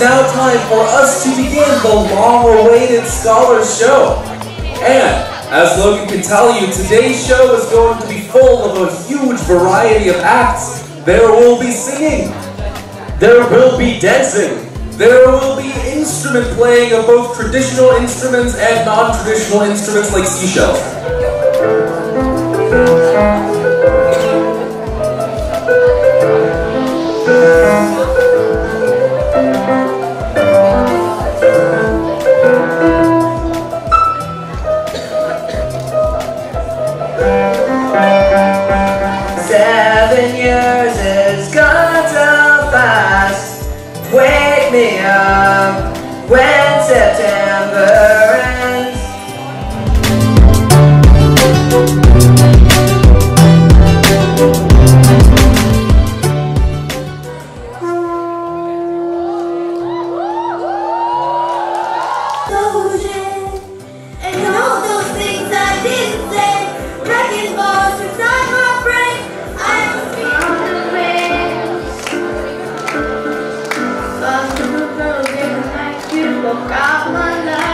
now time for us to begin the long-awaited Scholars Show. And, as Logan can tell you, today's show is going to be full of a huge variety of acts. There will be singing. There will be dancing. There will be instrument playing of both traditional instruments and non-traditional instruments like seashells. Seven years is gone so fast. Wake me up when September you woke my life.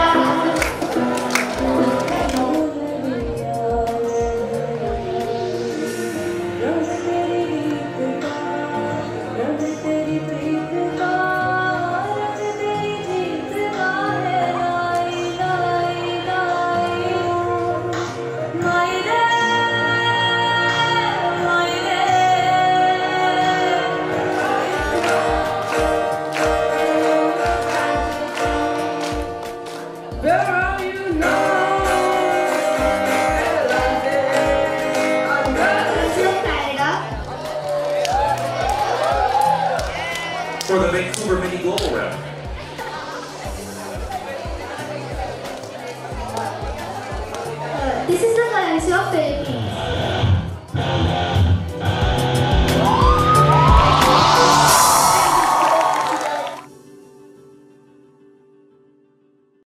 For the Vancouver Mini Global Round. This is the Valencia of Philippines.